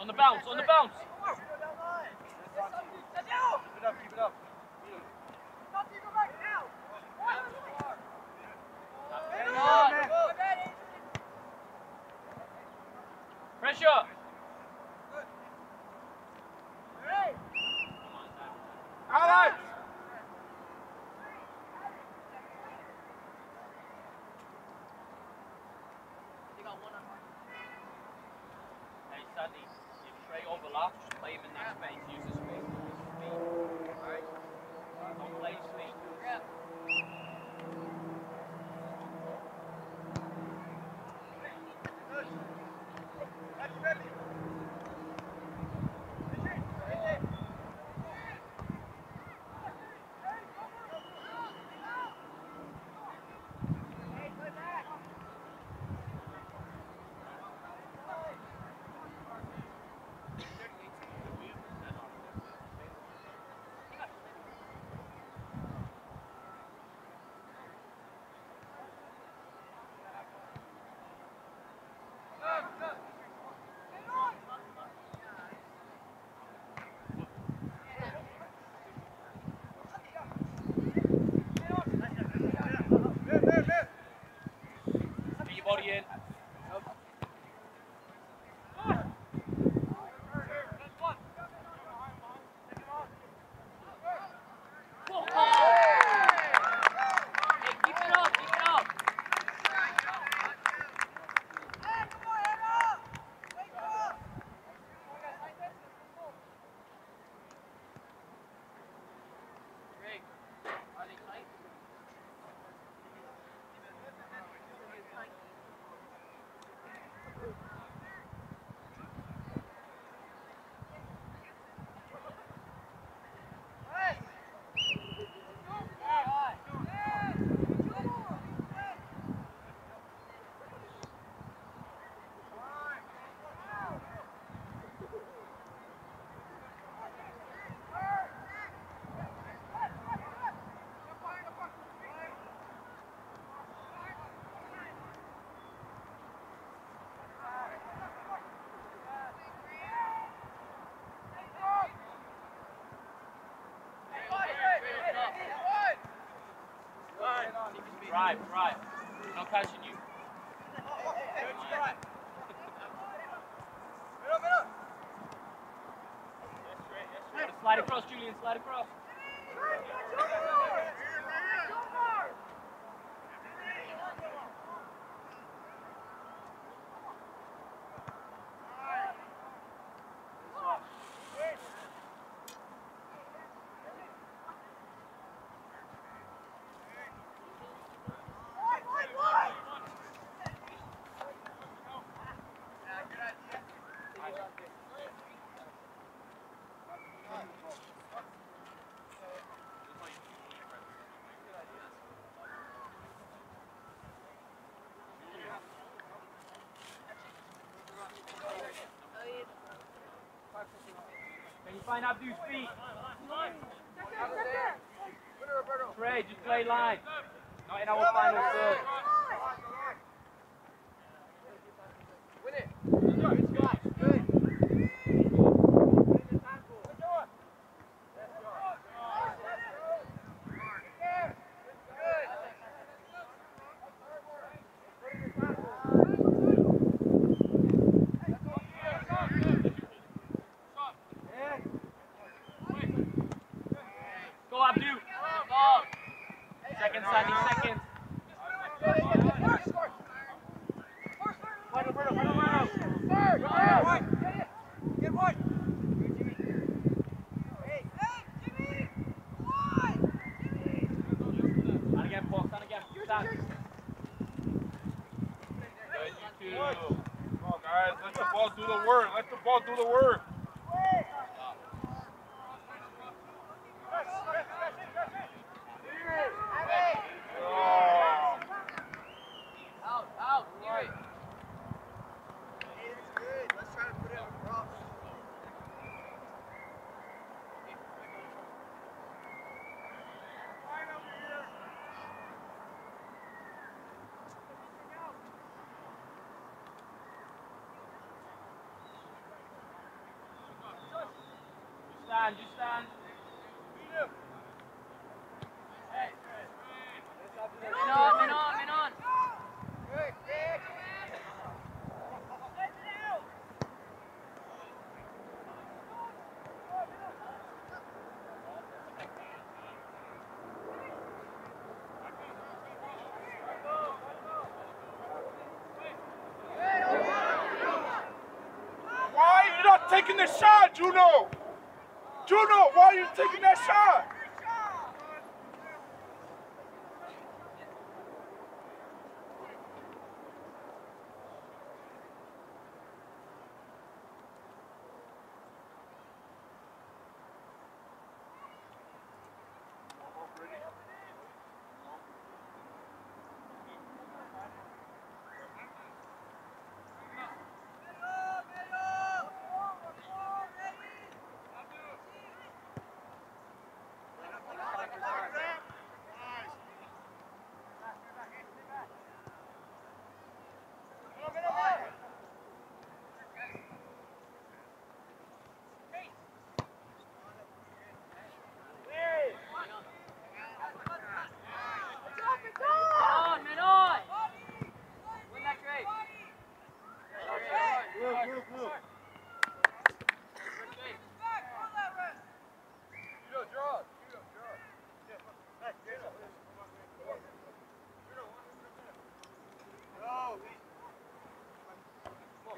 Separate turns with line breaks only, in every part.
On the bounce, on the bounce. Pressure.
Alex!
Hey, Sandy, if Trey overlaps, just play him in that space. Use the space. Use his feet. Don't play his feet. Get your in. Drive, drive. No catching you. Slide across, Julian. Slide across. Find Abdu's feet? Trey, just play line. Not in our final third. Stand again, Paul. Stand again. Stand. Good, you two.
Come on, guys. Let the ball do the work. Let the ball do the work. Oh.
Out, out. Hear it. You stand, you stand.
You taking the shot, Juno? Juno, why are you taking that shot?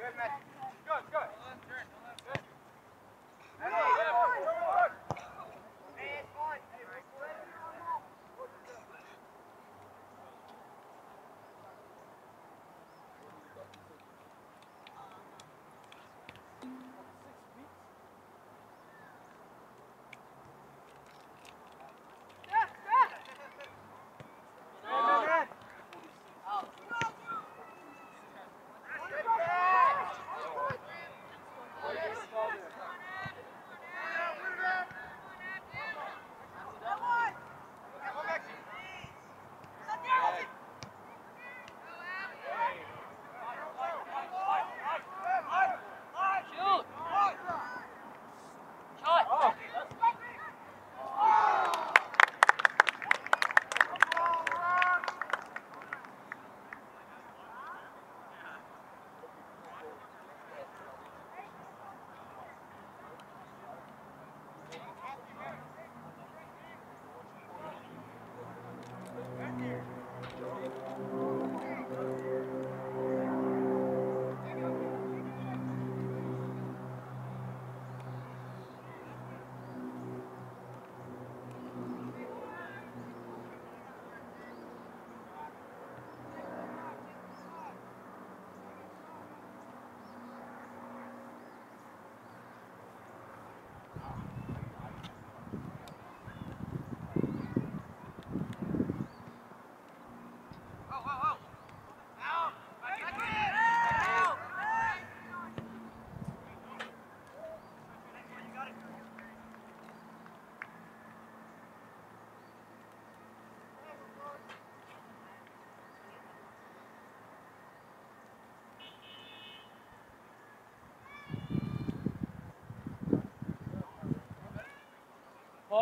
Good message.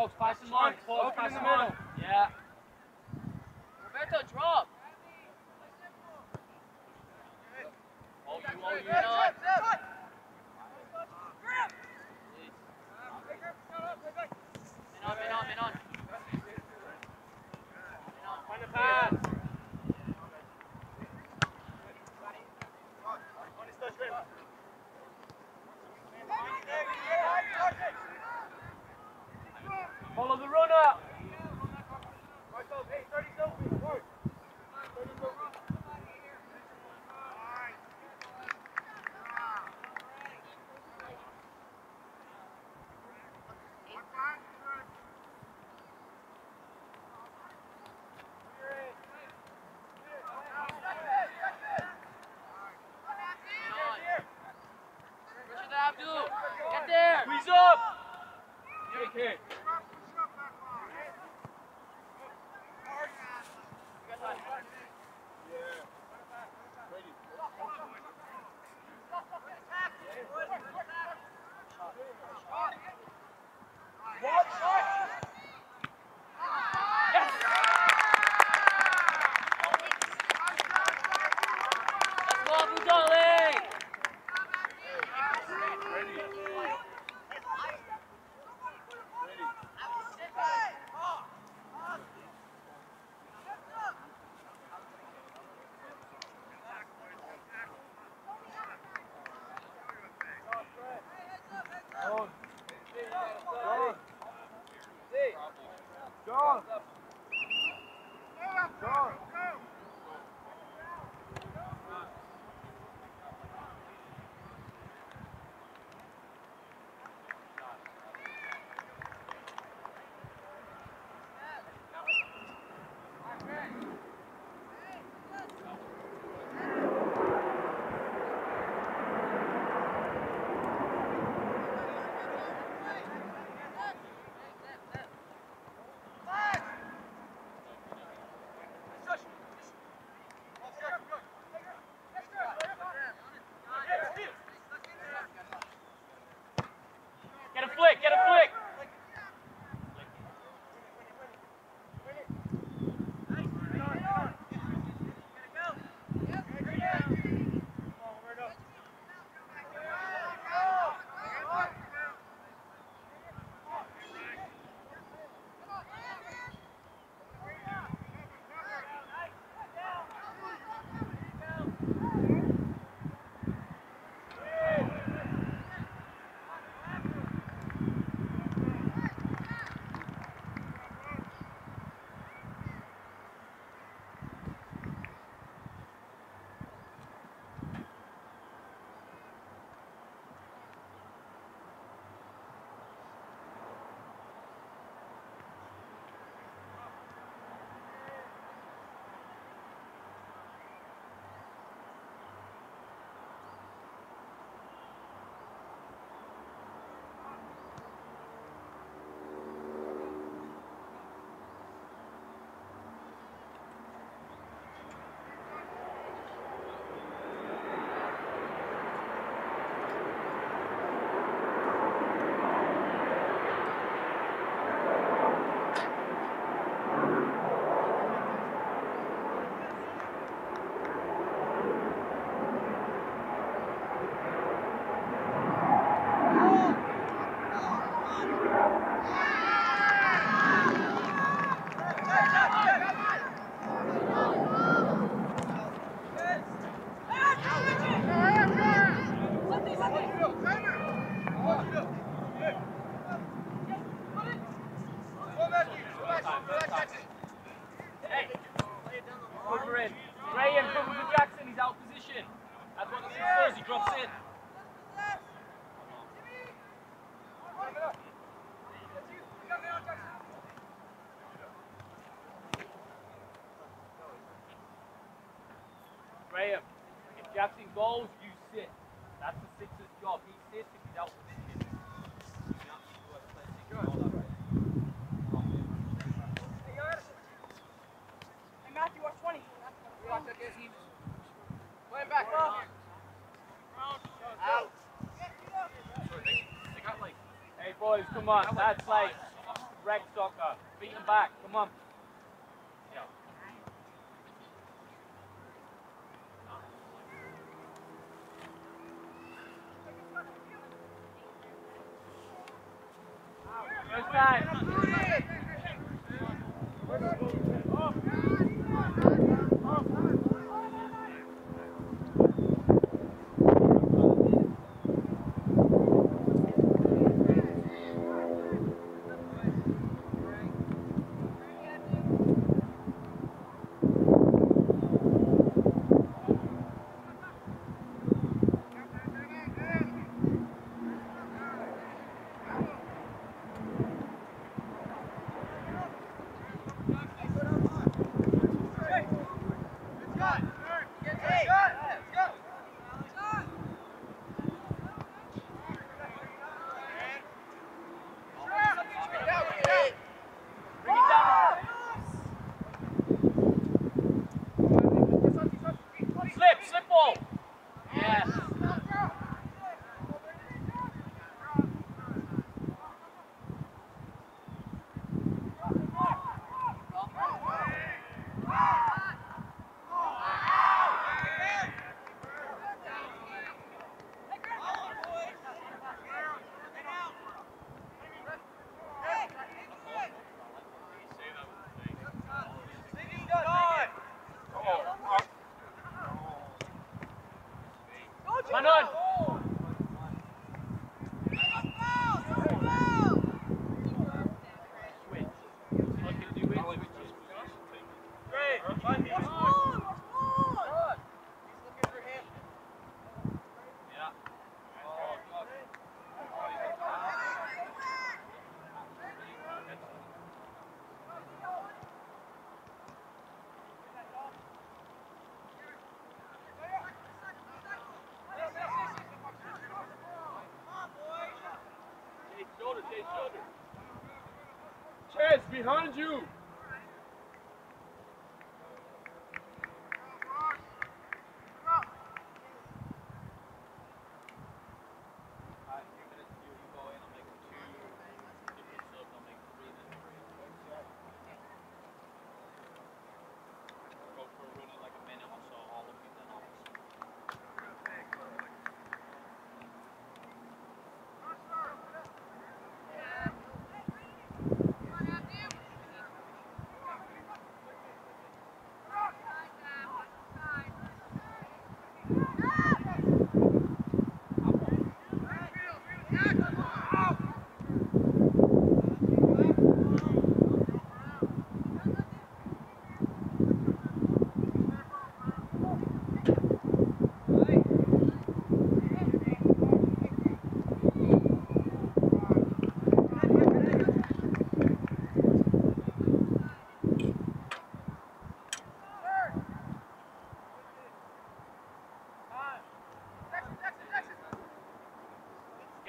Folks, pass him on. Folks, pass
in the
him on. Graham, if Jackson goes, you sit. That's the sixer's job. He sits if he's out of position. You can't keep whoever plays six and all that, right?
Hey, Matthew, watch 20.
Watch that this he Play back. Out.
They got like, hey boys, come on. That's like rec soccer. Beat them back. Come on. First
behind you.
Alright, you're gonna you, you go in, I'll make two different subs, I'll make three then three. Go for a run in like a minute or so, all of you then all of you.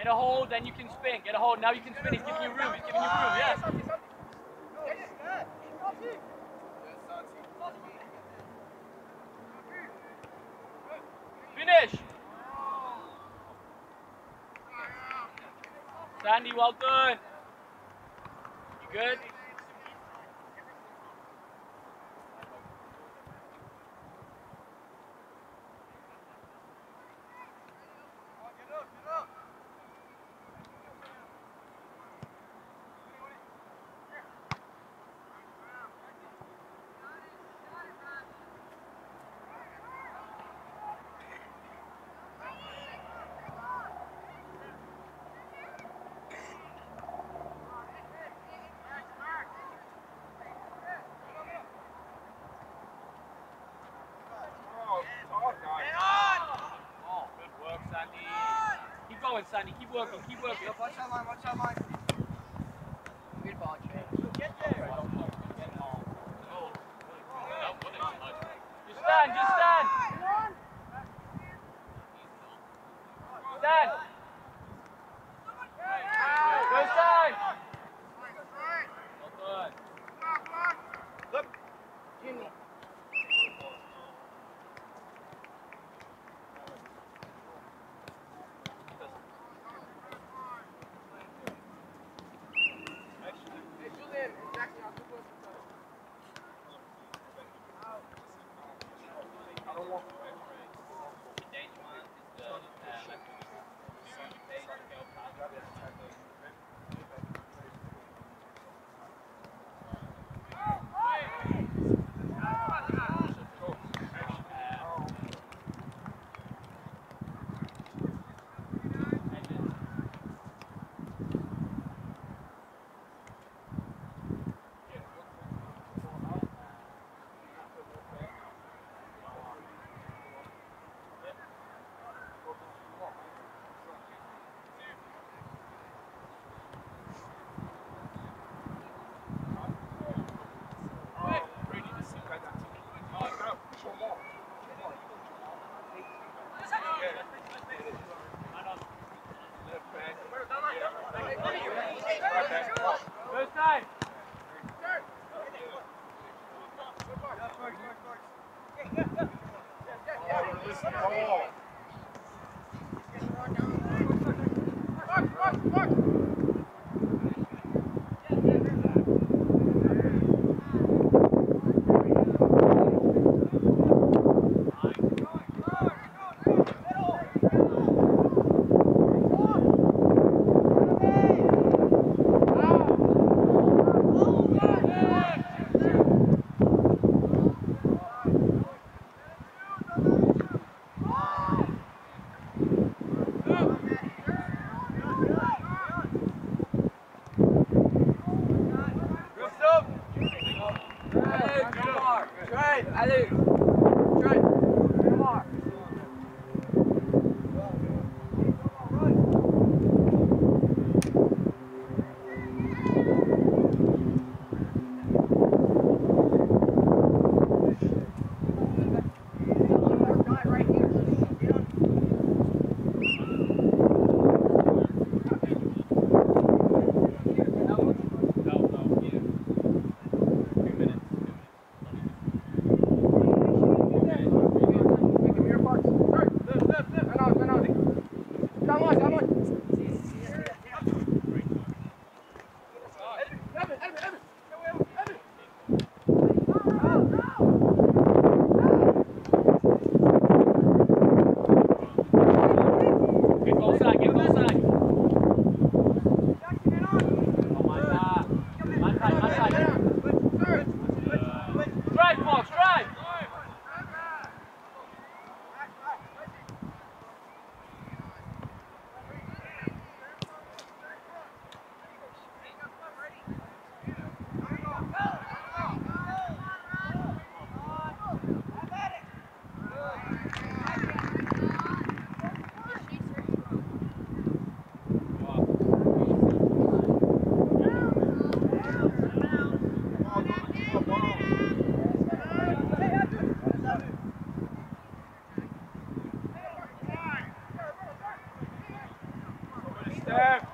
Get a hold, then you can spin. Get a hold, now you can spin. He's giving you room. He's giving you room, yes. Finish. Sandy, well done. You good? Keep working. Keep working.
Watch that line, watch that line. Good ball, Jay.
Just stand, just stand. Stand. Steph.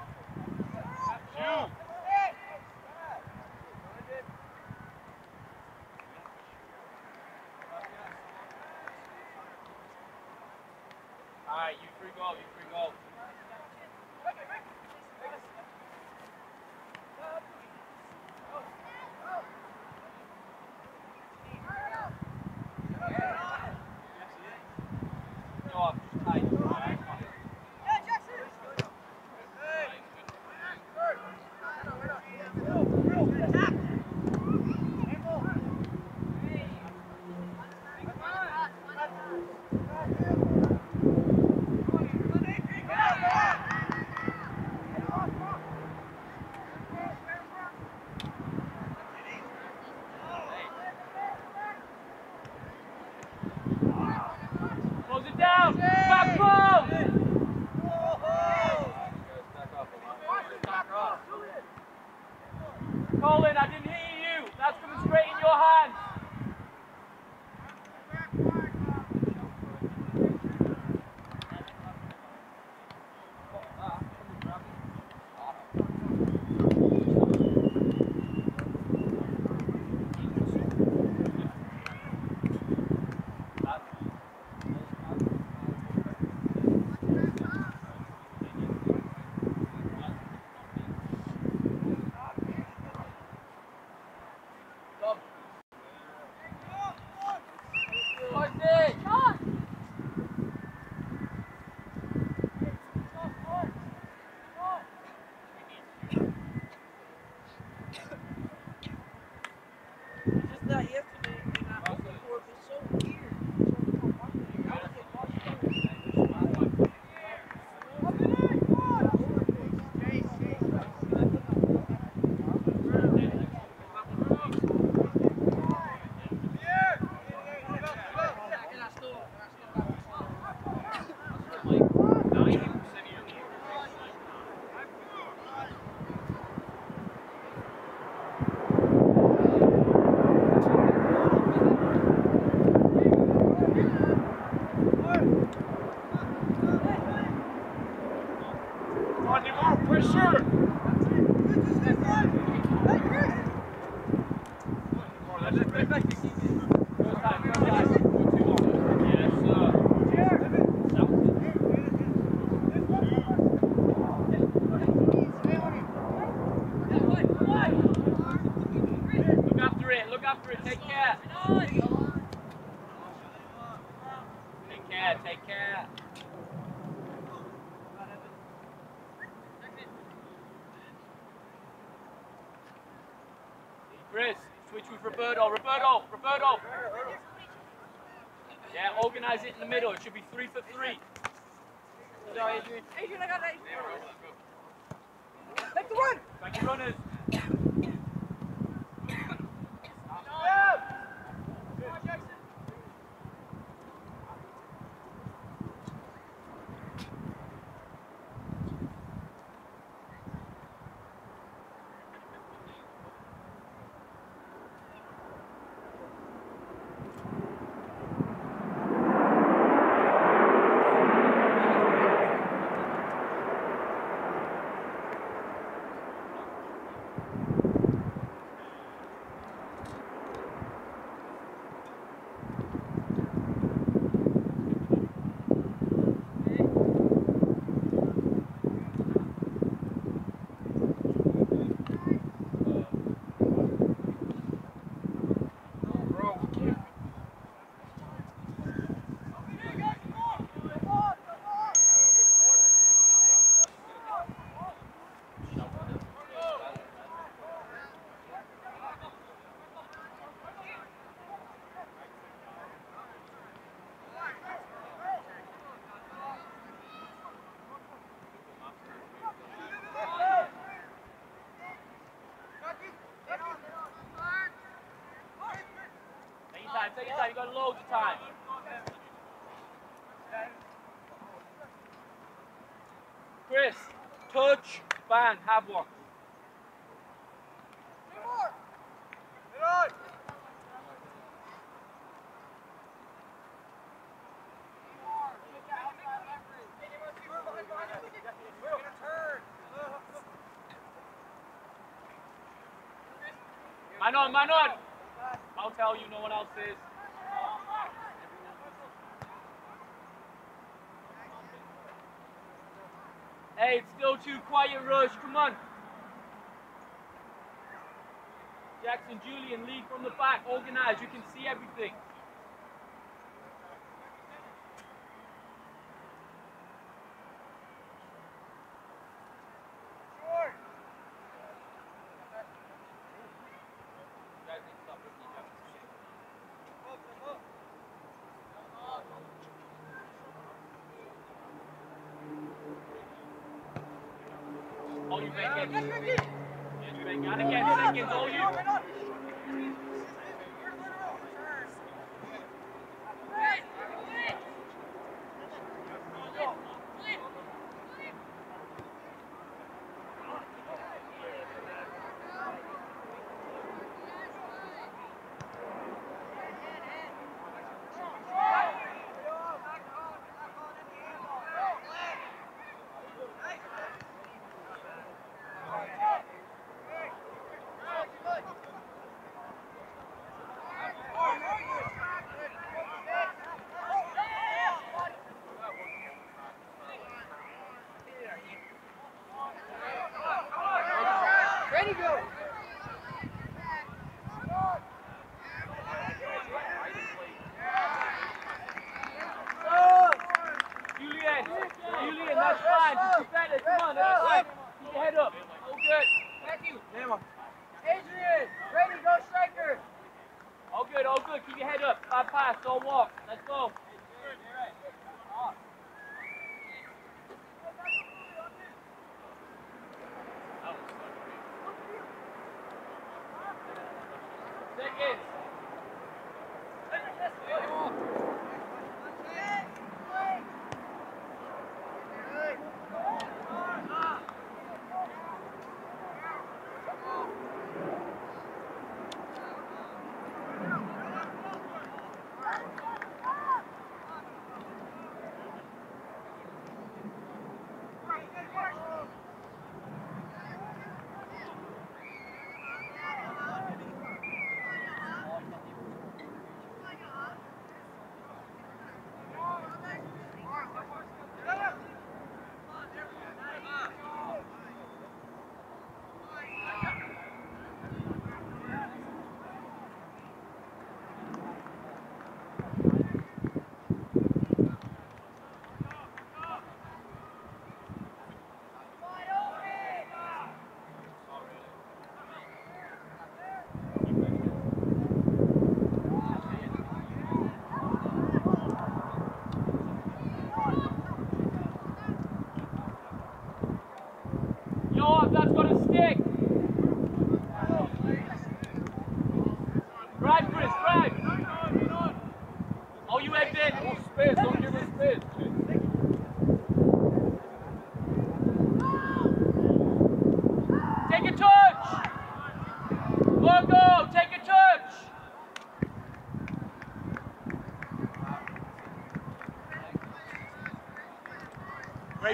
it in the middle. It should be three for three.
Sorry, Adrian. Adrian, I got. Take
your
time. You got loads of time. Chris, touch, bang, have one. Man on, man on. I'll tell you, no one else is. Hey, it's still too quiet, Rush. Come on. Jackson, Julian, lead from the back. Organize. You can see everything. Guys, need to stop looking at each other. All you make it. Yes, you make it. And again, seconds, all you.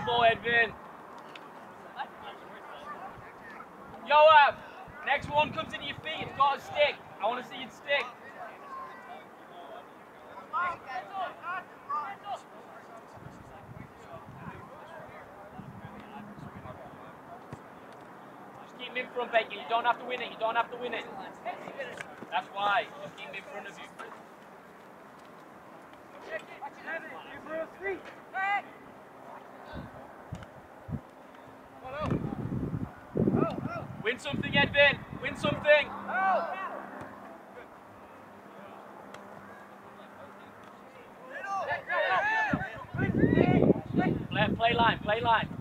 Great ball, Edvin. Yoav, uh, next one comes into your feet. It's got to stick. I want to see it stick. Just keep him in front, Baker. You don't have to win it. You don't have to win it. That's why. Just keep him in front of you. Something, Edvin. Win something. Play, play line. Play line.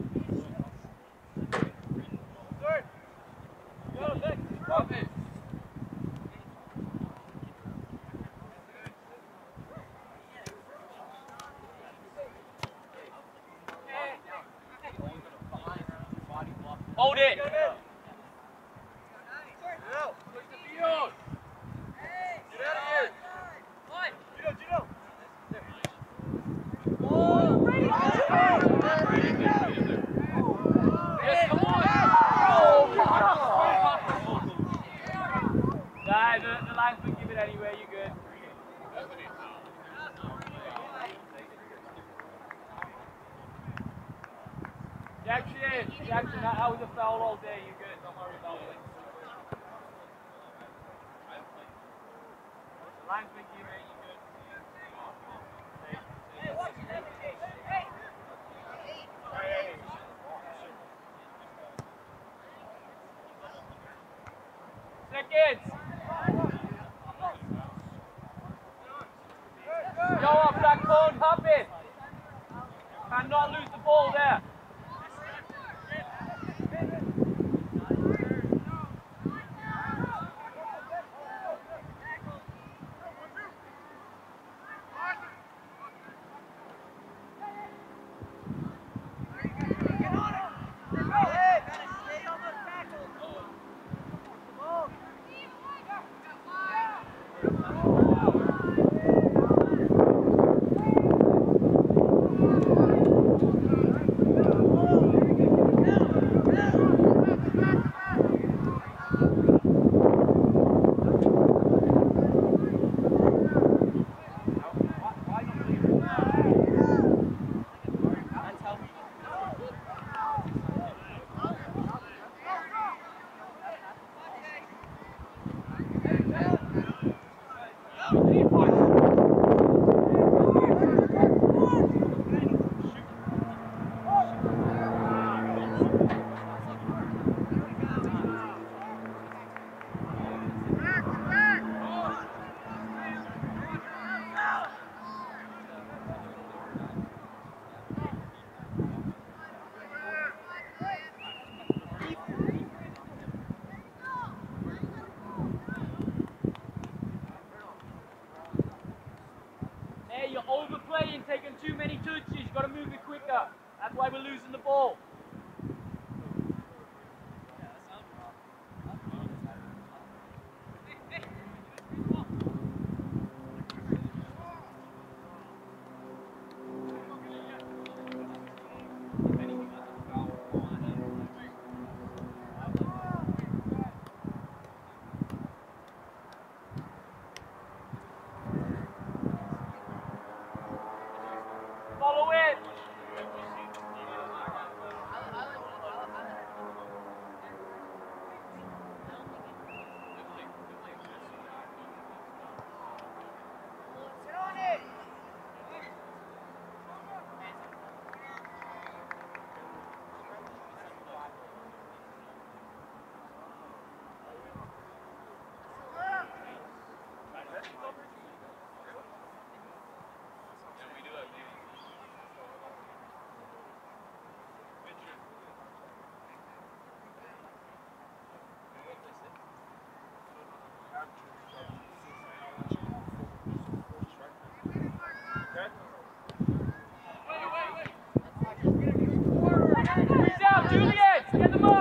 Jackson, Jackson, that was a foul all day. You good. Don't worry about it.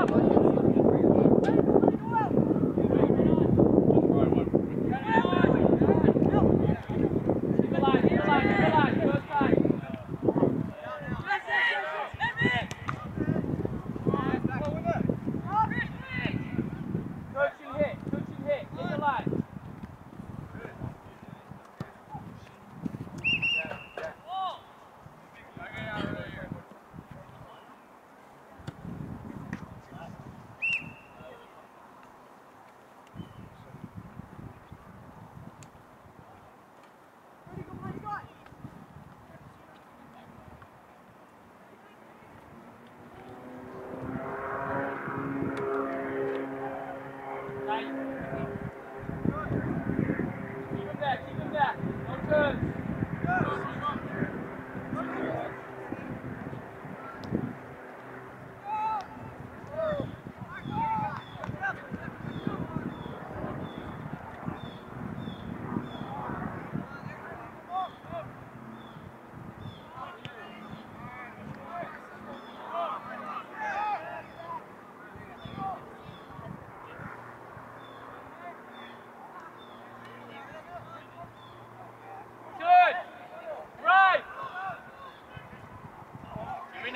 up.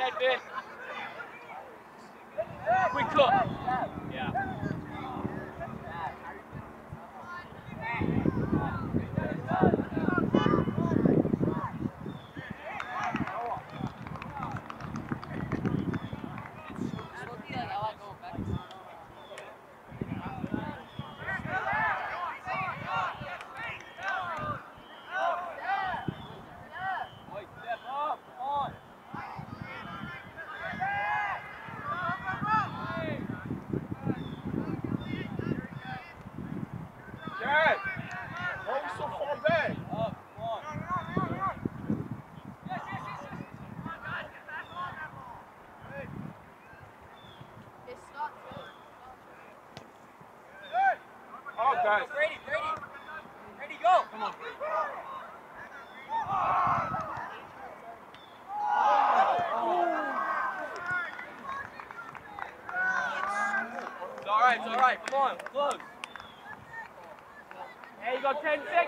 head, bitch. Come on, close. Hey, you got 10 seconds.